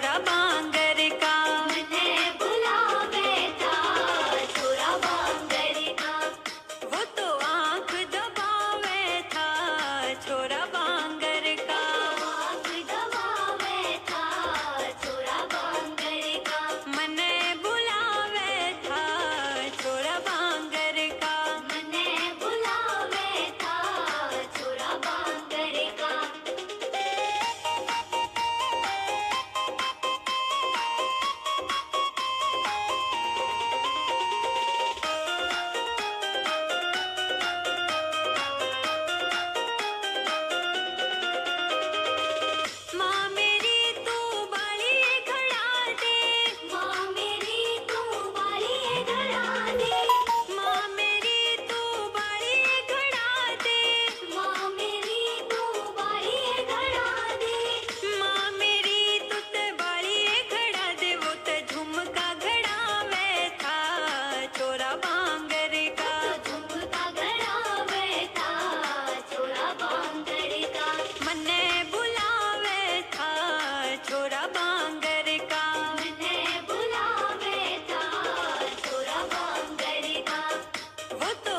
programa.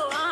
Oh,